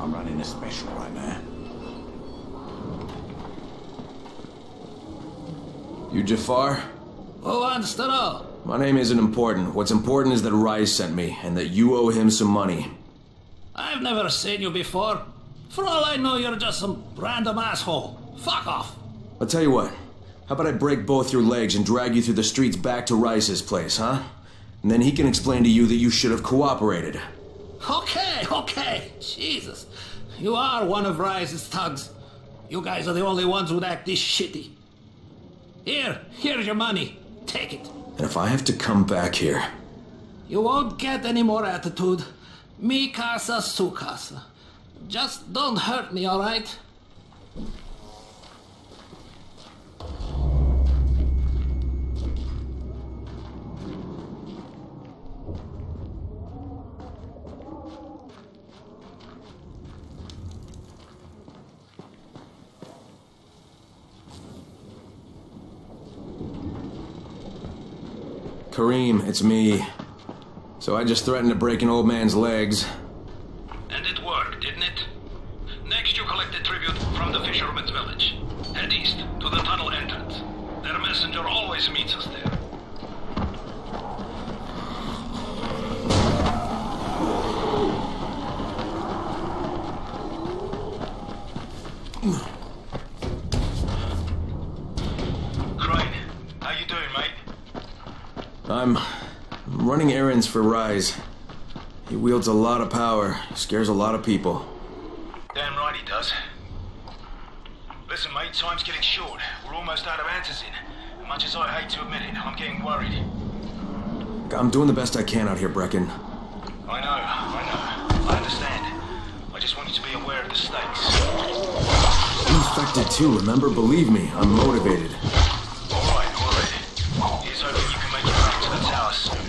I'm running a special right now. You Jafar? Oh, wants to know? My name isn't important. What's important is that Rais sent me, and that you owe him some money. I've never seen you before. For all I know, you're just some random asshole. Fuck off. I'll tell you what. How about I break both your legs and drag you through the streets back to Rais's place, huh? And then he can explain to you that you should have cooperated. Okay, okay. Jesus. You are one of Rais's thugs. You guys are the only ones who'd act this shitty. Here, here's your money. Take it. And if I have to come back here, You won't get any more attitude. Mi casa, su casa. Just don't hurt me, alright? Karim, it's me. So I just threatened to break an old man's legs. And it worked, didn't it? Next, you collect a tribute from the fisherman's village. Head east to the tunnel entrance. Their messenger always meets us there. Crane, I'm running errands for Rais. He wields a lot of power, scares a lot of people. Damn right he does. Listen, mate, time's getting short. We're almost out of Antizin. Much as I hate to admit it, I'm getting worried. I'm doing the best I can out here, Brecken. I know, I know. I understand. I just want you to be aware of the stakes. I'm infected too, remember? Believe me, I'm motivated house.